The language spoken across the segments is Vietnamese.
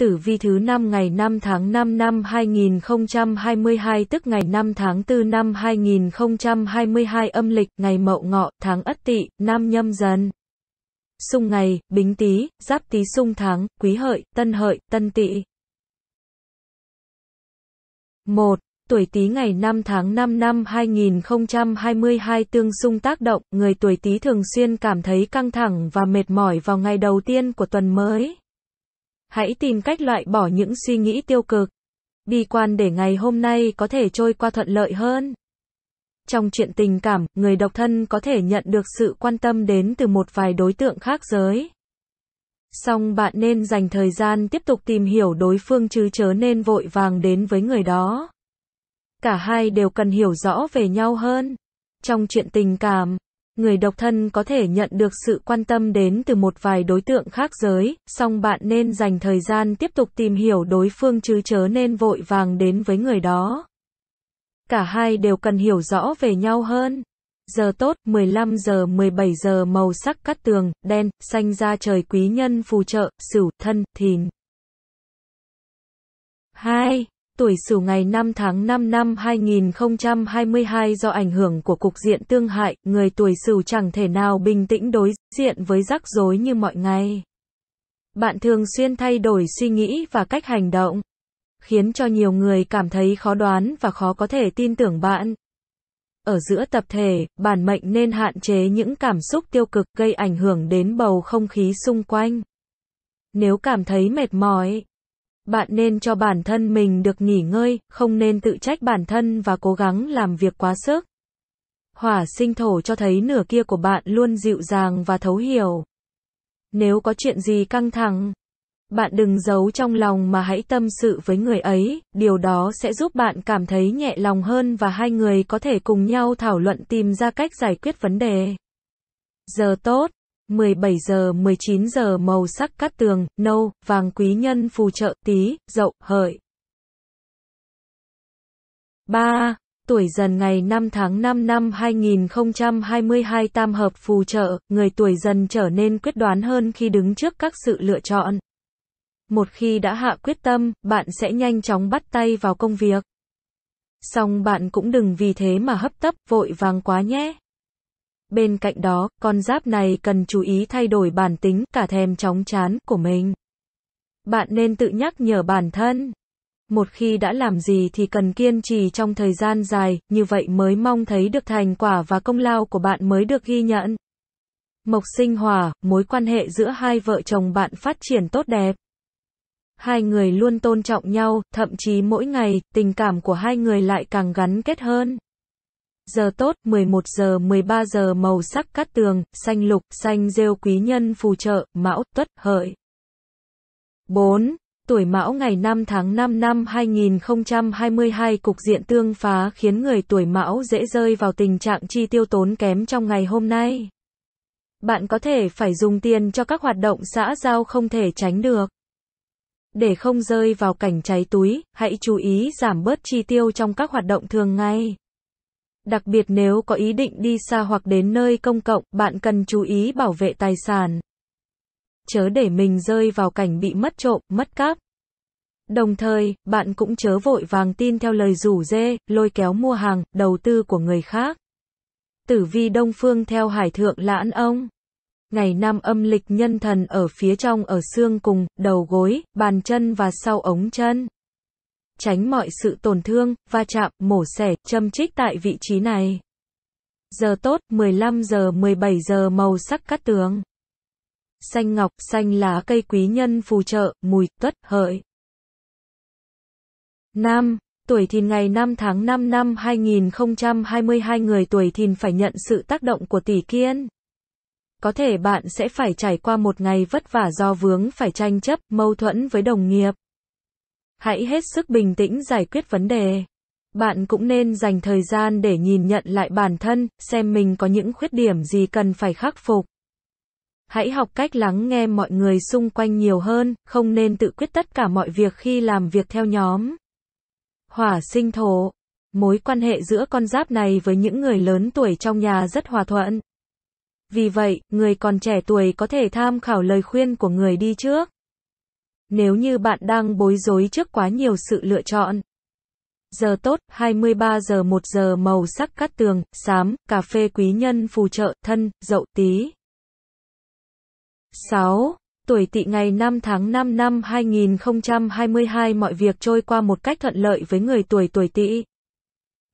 Tử vi thứ 5 ngày 5 tháng 5 năm 2022 tức ngày 5 tháng 4 năm 2022 âm lịch, ngày Mậu Ngọ, tháng Ất Tỵ, năm Nhâm Dần. Xung ngày, Bính Tý, Giáp Tý xung tháng, Quý Hợi, Tân Hợi, Tân Tỵ. 1. Tuổi Tý ngày 5 tháng 5 năm 2022 tương xung tác động, người tuổi Tý thường xuyên cảm thấy căng thẳng và mệt mỏi vào ngày đầu tiên của tuần mới. Hãy tìm cách loại bỏ những suy nghĩ tiêu cực. Bi quan để ngày hôm nay có thể trôi qua thuận lợi hơn. Trong chuyện tình cảm, người độc thân có thể nhận được sự quan tâm đến từ một vài đối tượng khác giới. Song bạn nên dành thời gian tiếp tục tìm hiểu đối phương chứ chớ nên vội vàng đến với người đó. Cả hai đều cần hiểu rõ về nhau hơn. Trong chuyện tình cảm, người độc thân có thể nhận được sự quan tâm đến từ một vài đối tượng khác giới, song bạn nên dành thời gian tiếp tục tìm hiểu đối phương chứ chớ nên vội vàng đến với người đó. Cả hai đều cần hiểu rõ về nhau hơn. Giờ tốt, 15 giờ 17 giờ màu sắc cắt tường, đen, xanh da trời quý nhân phù trợ, sửu, thân, thìn. 2 tuổi Sửu ngày 5 tháng 5 năm 2022 do ảnh hưởng của cục diện tương hại, người tuổi Sửu chẳng thể nào bình tĩnh đối diện với rắc rối như mọi ngày. Bạn thường xuyên thay đổi suy nghĩ và cách hành động, khiến cho nhiều người cảm thấy khó đoán và khó có thể tin tưởng bạn. Ở giữa tập thể, bản mệnh nên hạn chế những cảm xúc tiêu cực gây ảnh hưởng đến bầu không khí xung quanh. Nếu cảm thấy mệt mỏi, bạn nên cho bản thân mình được nghỉ ngơi, không nên tự trách bản thân và cố gắng làm việc quá sức. Hỏa sinh thổ cho thấy nửa kia của bạn luôn dịu dàng và thấu hiểu. Nếu có chuyện gì căng thẳng, bạn đừng giấu trong lòng mà hãy tâm sự với người ấy, điều đó sẽ giúp bạn cảm thấy nhẹ lòng hơn và hai người có thể cùng nhau thảo luận tìm ra cách giải quyết vấn đề. Giờ tốt 17 giờ 19 giờ màu sắc cát tường, nâu, vàng quý nhân phù trợ, tí, dậu, hợi. 3. Tuổi dần ngày 5 tháng 5 năm 2022 tam hợp phù trợ, người tuổi dần trở nên quyết đoán hơn khi đứng trước các sự lựa chọn. Một khi đã hạ quyết tâm, bạn sẽ nhanh chóng bắt tay vào công việc. Song bạn cũng đừng vì thế mà hấp tấp, vội vàng quá nhé. Bên cạnh đó, con giáp này cần chú ý thay đổi bản tính, cả thèm chóng chán của mình. Bạn nên tự nhắc nhở bản thân. Một khi đã làm gì thì cần kiên trì trong thời gian dài, như vậy mới mong thấy được thành quả và công lao của bạn mới được ghi nhận. Mộc sinh hòa, mối quan hệ giữa hai vợ chồng bạn phát triển tốt đẹp. Hai người luôn tôn trọng nhau, thậm chí mỗi ngày, tình cảm của hai người lại càng gắn kết hơn. Giờ tốt, 11 giờ 13 giờ màu sắc cát tường, xanh lục, xanh rêu quý nhân phù trợ, mão, tuất, hợi. 4. Tuổi mão ngày 5 tháng 5 năm 2022 cục diện tương phá khiến người tuổi mão dễ rơi vào tình trạng chi tiêu tốn kém trong ngày hôm nay. Bạn có thể phải dùng tiền cho các hoạt động xã giao không thể tránh được. Để không rơi vào cảnh cháy túi, hãy chú ý giảm bớt chi tiêu trong các hoạt động thường ngày. Đặc biệt nếu có ý định đi xa hoặc đến nơi công cộng, bạn cần chú ý bảo vệ tài sản. Chớ để mình rơi vào cảnh bị mất trộm, mất cắp. Đồng thời, bạn cũng chớ vội vàng tin theo lời rủ dê, lôi kéo mua hàng, đầu tư của người khác. Tử vi Đông Phương theo Hải Thượng Lãn Ông. Ngày năm âm lịch nhân thần ở phía trong ở xương cùng, đầu gối, bàn chân và sau ống chân tránh mọi sự tổn thương, va chạm, mổ xẻ, châm trích tại vị trí này. Giờ tốt, 15 giờ 17 giờ màu sắc cắt tường. Xanh ngọc, xanh lá cây quý nhân phù trợ, mùi, tuất, hợi. Nam, tuổi thìn ngày 5 tháng 5 năm 2022 người tuổi thìn phải nhận sự tác động của tỷ kiên. Có thể bạn sẽ phải trải qua một ngày vất vả do vướng phải tranh chấp, mâu thuẫn với đồng nghiệp. Hãy hết sức bình tĩnh giải quyết vấn đề. Bạn cũng nên dành thời gian để nhìn nhận lại bản thân, xem mình có những khuyết điểm gì cần phải khắc phục. Hãy học cách lắng nghe mọi người xung quanh nhiều hơn, không nên tự quyết tất cả mọi việc khi làm việc theo nhóm. Hỏa sinh thổ. Mối quan hệ giữa con giáp này với những người lớn tuổi trong nhà rất hòa thuận. Vì vậy, người còn trẻ tuổi có thể tham khảo lời khuyên của người đi trước. Nếu như bạn đang bối rối trước quá nhiều sự lựa chọn. Giờ tốt, 23 giờ 1 giờ màu sắc cát tường, xám, cà phê quý nhân phù trợ, thân, dậu, tí. 6. Tuổi tỵ ngày 5 tháng 5 năm 2022 mọi việc trôi qua một cách thuận lợi với người tuổi tuổi tỵ.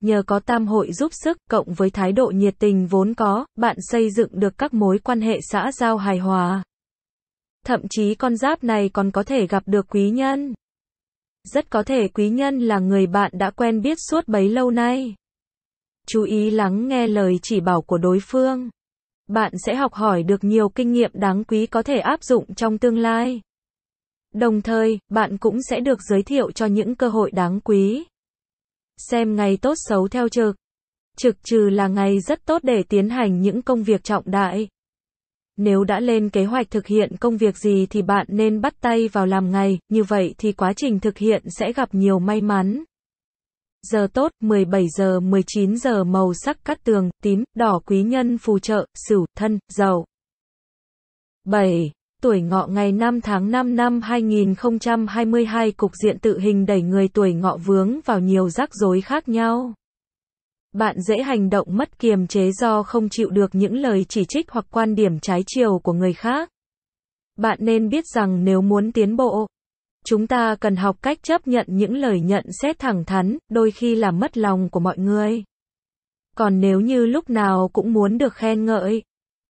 Nhờ có tam hội giúp sức, cộng với thái độ nhiệt tình vốn có, bạn xây dựng được các mối quan hệ xã giao hài hòa. Thậm chí con giáp này còn có thể gặp được quý nhân. Rất có thể quý nhân là người bạn đã quen biết suốt bấy lâu nay. Chú ý lắng nghe lời chỉ bảo của đối phương. Bạn sẽ học hỏi được nhiều kinh nghiệm đáng quý có thể áp dụng trong tương lai. Đồng thời, bạn cũng sẽ được giới thiệu cho những cơ hội đáng quý. Xem ngày tốt xấu theo trực. Trực trừ là ngày rất tốt để tiến hành những công việc trọng đại. Nếu đã lên kế hoạch thực hiện công việc gì thì bạn nên bắt tay vào làm ngay, như vậy thì quá trình thực hiện sẽ gặp nhiều may mắn. Giờ tốt, 17 giờ 19 giờ màu sắc cắt tường, tím, đỏ quý nhân phù trợ, sửu, thân, dậu. 7. Tuổi ngọ ngày 5 tháng 5 năm 2022 cục diện tự hình đẩy người tuổi ngọ vướng vào nhiều rắc rối khác nhau. Bạn dễ hành động mất kiềm chế do không chịu được những lời chỉ trích hoặc quan điểm trái chiều của người khác. Bạn nên biết rằng nếu muốn tiến bộ, chúng ta cần học cách chấp nhận những lời nhận xét thẳng thắn, đôi khi làm mất lòng của mọi người. Còn nếu như lúc nào cũng muốn được khen ngợi,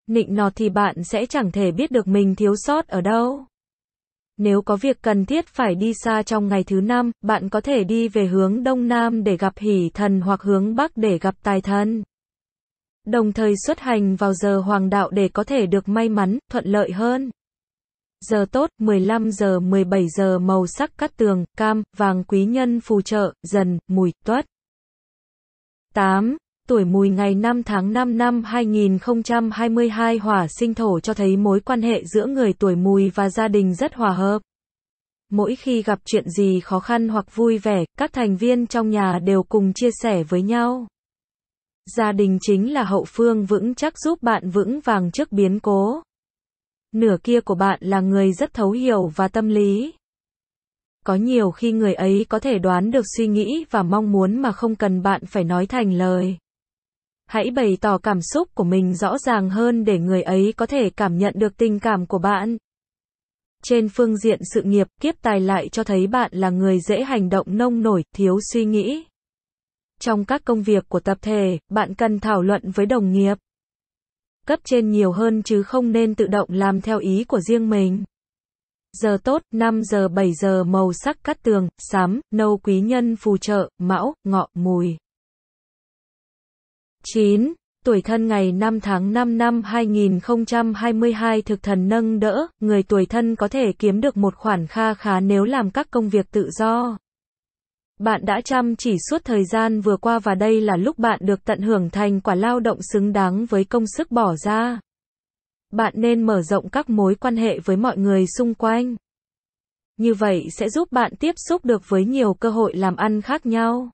nịnh nọt thì bạn sẽ chẳng thể biết được mình thiếu sót ở đâu. Nếu có việc cần thiết phải đi xa trong ngày thứ năm, bạn có thể đi về hướng đông nam để gặp hỷ thần hoặc hướng bắc để gặp tài thần. Đồng thời xuất hành vào giờ hoàng đạo để có thể được may mắn, thuận lợi hơn. Giờ tốt, 15 giờ 17 giờ màu sắc cắt tường, cam, vàng quý nhân phù trợ, dần, mùi, tuất. 8 tuổi mùi ngày 5 tháng 5 năm 2022 hỏa sinh thổ cho thấy mối quan hệ giữa người tuổi mùi và gia đình rất hòa hợp. Mỗi khi gặp chuyện gì khó khăn hoặc vui vẻ, các thành viên trong nhà đều cùng chia sẻ với nhau. Gia đình chính là hậu phương vững chắc giúp bạn vững vàng trước biến cố. Nửa kia của bạn là người rất thấu hiểu và tâm lý. Có nhiều khi người ấy có thể đoán được suy nghĩ và mong muốn mà không cần bạn phải nói thành lời. Hãy bày tỏ cảm xúc của mình rõ ràng hơn để người ấy có thể cảm nhận được tình cảm của bạn. Trên phương diện sự nghiệp, kiếp tài lại cho thấy bạn là người dễ hành động nông nổi, thiếu suy nghĩ. Trong các công việc của tập thể, bạn cần thảo luận với đồng nghiệp. Cấp trên nhiều hơn chứ không nên tự động làm theo ý của riêng mình. Giờ tốt, 5 giờ 7 giờ màu sắc cắt tường, xám, nâu quý nhân phù trợ, mão, ngọ, mùi. 9. Tuổi thân ngày 5 tháng 5 năm 2022 thực thần nâng đỡ, người tuổi thân có thể kiếm được một khoản kha khá nếu làm các công việc tự do. Bạn đã chăm chỉ suốt thời gian vừa qua và đây là lúc bạn được tận hưởng thành quả lao động xứng đáng với công sức bỏ ra. Bạn nên mở rộng các mối quan hệ với mọi người xung quanh. Như vậy sẽ giúp bạn tiếp xúc được với nhiều cơ hội làm ăn khác nhau.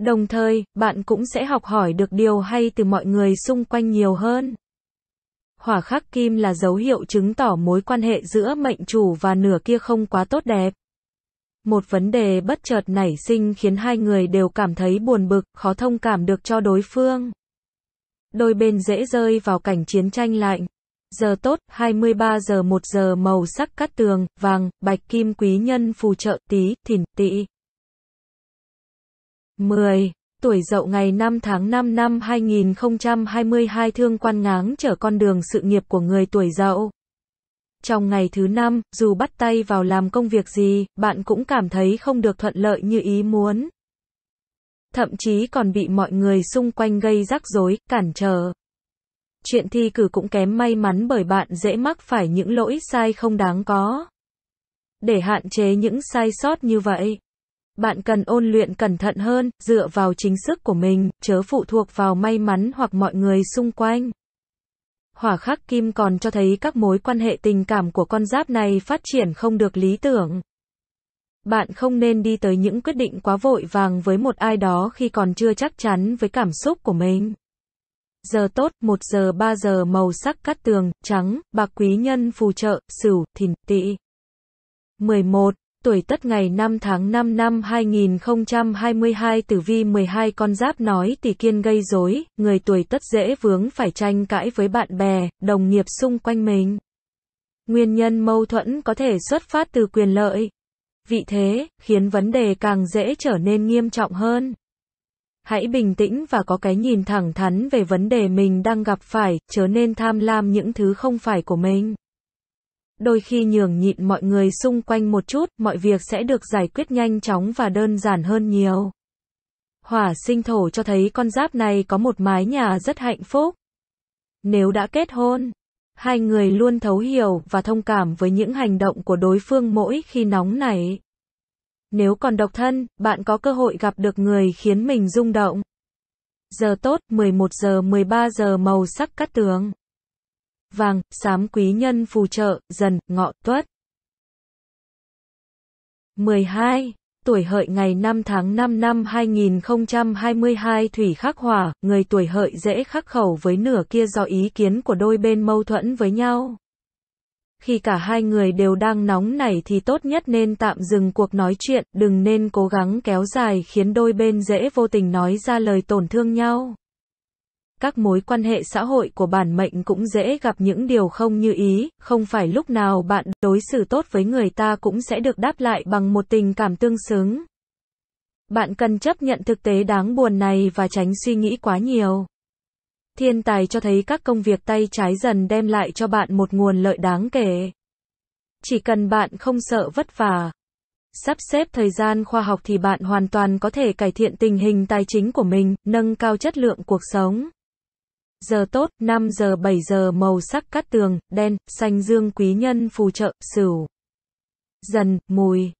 Đồng thời, bạn cũng sẽ học hỏi được điều hay từ mọi người xung quanh nhiều hơn. Hỏa khắc kim là dấu hiệu chứng tỏ mối quan hệ giữa mệnh chủ và nửa kia không quá tốt đẹp. Một vấn đề bất chợt nảy sinh khiến hai người đều cảm thấy buồn bực, khó thông cảm được cho đối phương. Đôi bên dễ rơi vào cảnh chiến tranh lạnh. Giờ tốt, 23 giờ 1 giờ màu sắc cắt tường, vàng, bạch kim quý nhân phù trợ tí, thìn, tỵ. 10. Tuổi dậu ngày 5 tháng 5 năm 2022 thương quan ngáng trở con đường sự nghiệp của người tuổi dậu. Trong ngày thứ năm, dù bắt tay vào làm công việc gì, bạn cũng cảm thấy không được thuận lợi như ý muốn. Thậm chí còn bị mọi người xung quanh gây rắc rối, cản trở. Chuyện thi cử cũng kém may mắn bởi bạn dễ mắc phải những lỗi sai không đáng có. Để hạn chế những sai sót như vậy, bạn cần ôn luyện cẩn thận hơn, dựa vào chính sức của mình, chớ phụ thuộc vào may mắn hoặc mọi người xung quanh. Hỏa khắc kim còn cho thấy các mối quan hệ tình cảm của con giáp này phát triển không được lý tưởng. Bạn không nên đi tới những quyết định quá vội vàng với một ai đó khi còn chưa chắc chắn với cảm xúc của mình. Giờ tốt, 1 giờ 3 giờ màu sắc cắt tường, trắng, bạc quý nhân phù trợ, sửu, thìn, tỵ. 11. Tuổi Tất ngày 5 tháng 5 năm 2022 Tử vi 12 con giáp nói tỷ kiên gây rối, người tuổi Tất dễ vướng phải tranh cãi với bạn bè, đồng nghiệp xung quanh mình. Nguyên nhân mâu thuẫn có thể xuất phát từ quyền lợi. Vị thế, khiến vấn đề càng dễ trở nên nghiêm trọng hơn. Hãy bình tĩnh và có cái nhìn thẳng thắn về vấn đề mình đang gặp phải, chớ nên tham lam những thứ không phải của mình. Đôi khi nhường nhịn mọi người xung quanh một chút, mọi việc sẽ được giải quyết nhanh chóng và đơn giản hơn nhiều. Hỏa sinh thổ cho thấy con giáp này có một mái nhà rất hạnh phúc. Nếu đã kết hôn, hai người luôn thấu hiểu và thông cảm với những hành động của đối phương mỗi khi nóng nảy. Nếu còn độc thân, bạn có cơ hội gặp được người khiến mình rung động. Giờ tốt, 11 giờ 13 giờ màu sắc cát tường. Vàng, xám quý nhân phù trợ, dần, ngọ, tuất. 12. Tuổi hợi ngày 5 tháng 5 năm 2022 Thủy khắc hỏa, người tuổi hợi dễ khắc khẩu với nửa kia do ý kiến của đôi bên mâu thuẫn với nhau. Khi cả hai người đều đang nóng nảy thì tốt nhất nên tạm dừng cuộc nói chuyện, đừng nên cố gắng kéo dài khiến đôi bên dễ vô tình nói ra lời tổn thương nhau. Các mối quan hệ xã hội của bản mệnh cũng dễ gặp những điều không như ý, không phải lúc nào bạn đối xử tốt với người ta cũng sẽ được đáp lại bằng một tình cảm tương xứng. Bạn cần chấp nhận thực tế đáng buồn này và tránh suy nghĩ quá nhiều. Thiên tài cho thấy các công việc tay trái dần đem lại cho bạn một nguồn lợi đáng kể. Chỉ cần bạn không sợ vất vả, sắp xếp thời gian khoa học thì bạn hoàn toàn có thể cải thiện tình hình tài chính của mình, nâng cao chất lượng cuộc sống. Giờ tốt, 5 giờ 7 giờ màu sắc cát tường, đen, xanh dương quý nhân phù trợ, sửu. Dần, mùi.